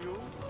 viu?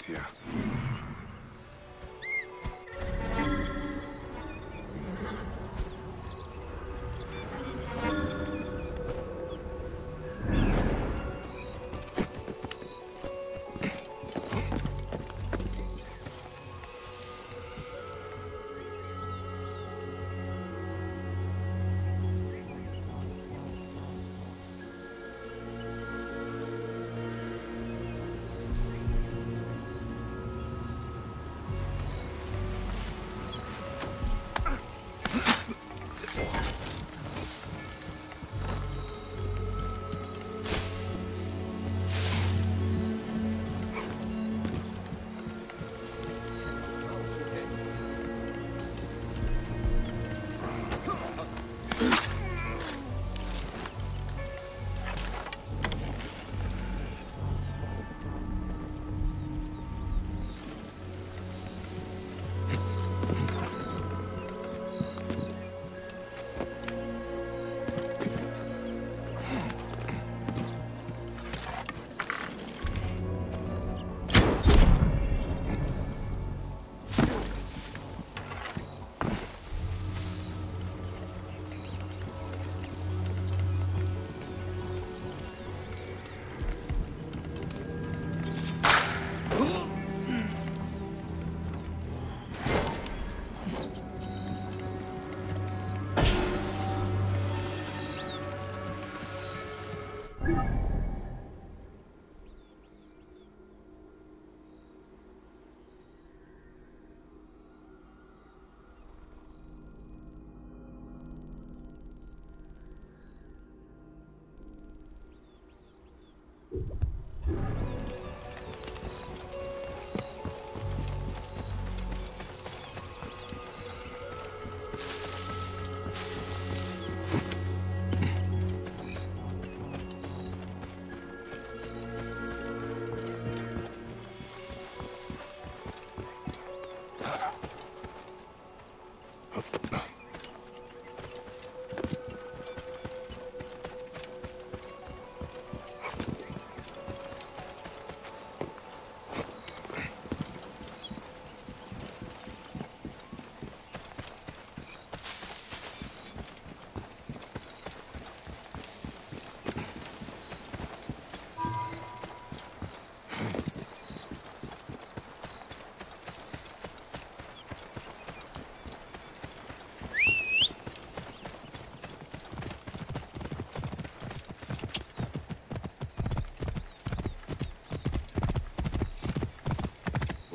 sight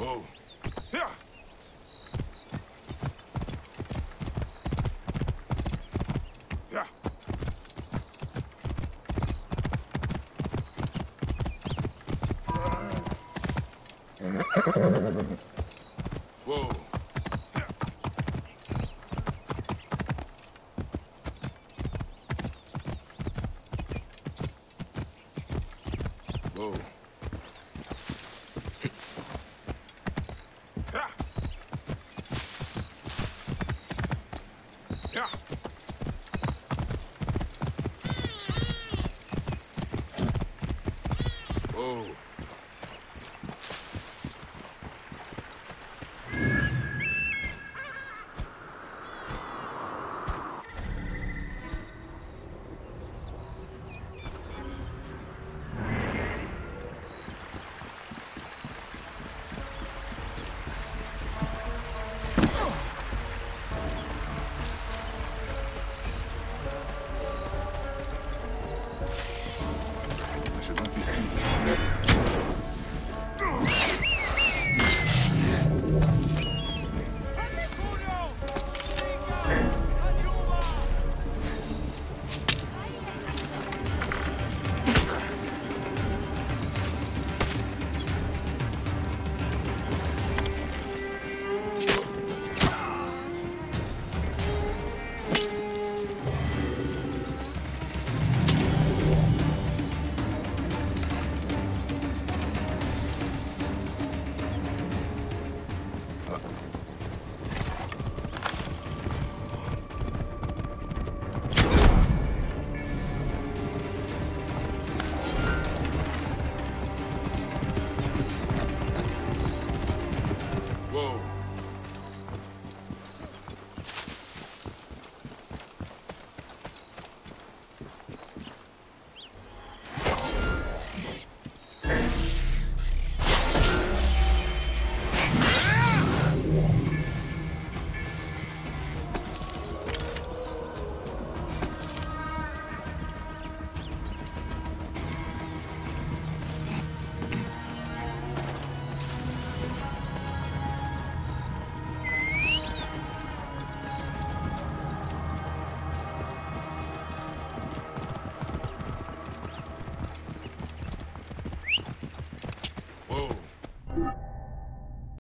Whoa. Yeah. Yeah. Whoa. Yeah. Yeah. Whoa.